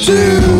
Two.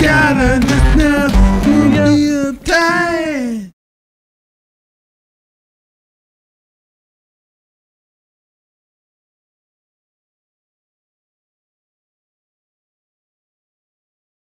God